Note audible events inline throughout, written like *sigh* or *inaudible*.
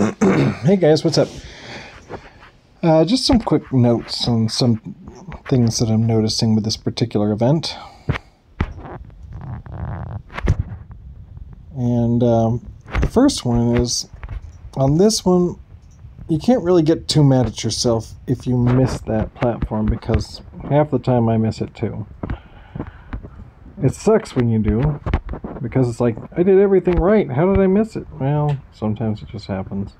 *clears throat* hey guys, what's up? Uh, just some quick notes on some things that I'm noticing with this particular event. And um, the first one is on this one, you can't really get too mad at yourself if you miss that platform because half the time I miss it too. It sucks when you do because it's like, I did everything right. How did I miss it? Well, sometimes it just happens.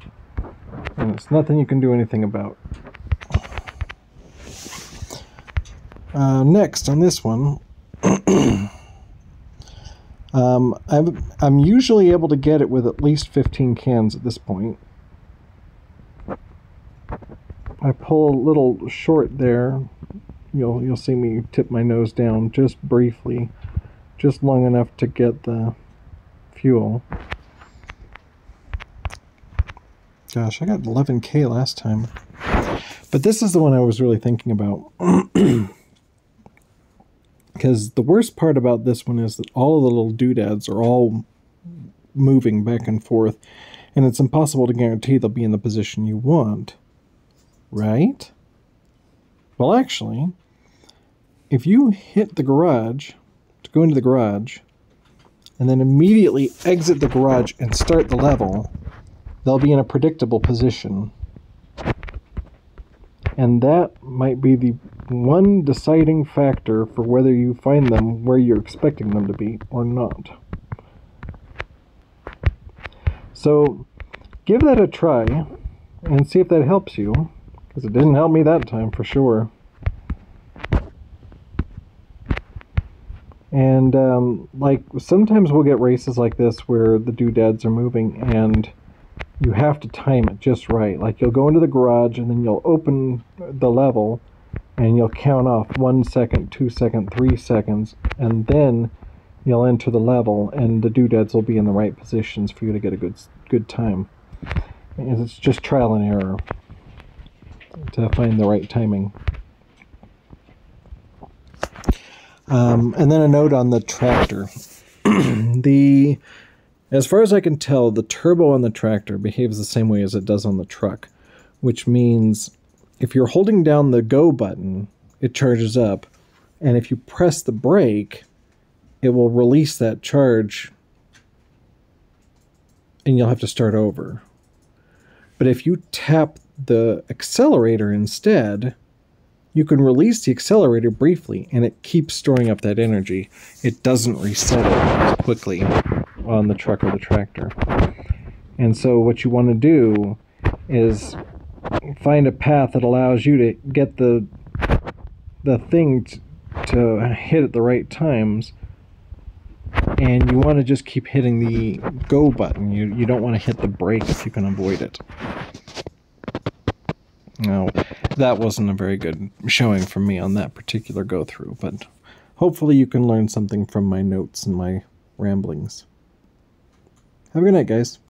And it's nothing you can do anything about. Uh, next, on this one, *clears throat* um, I'm, I'm usually able to get it with at least 15 cans at this point. I pull a little short there. You'll you'll see me tip my nose down just briefly, just long enough to get the fuel. Gosh, I got 11k last time. But this is the one I was really thinking about. *clears throat* Because the worst part about this one is that all of the little doodads are all moving back and forth, and it's impossible to guarantee they'll be in the position you want. Right? Well, actually, if you hit the garage to go into the garage, and then immediately exit the garage and start the level, they'll be in a predictable position. And that might be the one deciding factor for whether you find them where you're expecting them to be or not. So, give that a try and see if that helps you, because it didn't help me that time for sure. And, um, like, sometimes we'll get races like this where the doodads are moving and you have to time it just right. Like, you'll go into the garage and then you'll open the level and you'll count off one second, two second, three seconds, and then you'll enter the level, and the doodads will be in the right positions for you to get a good good time. It's just trial and error to find the right timing. Um, and then a note on the tractor. *clears throat* the as far as I can tell, the turbo on the tractor behaves the same way as it does on the truck, which means if you're holding down the go button, it charges up. And if you press the brake, it will release that charge and you'll have to start over. But if you tap the accelerator instead, you can release the accelerator briefly and it keeps storing up that energy. It doesn't reset it quickly on the truck or the tractor. And so what you want to do is find a path that allows you to get the the thing t- to hit at the right times and you want to just keep hitting the go button you you don't want to hit the brake if you can avoid it now that wasn't a very good showing from me on that particular go through but hopefully you can learn something from my notes and my ramblings. Have a good night guys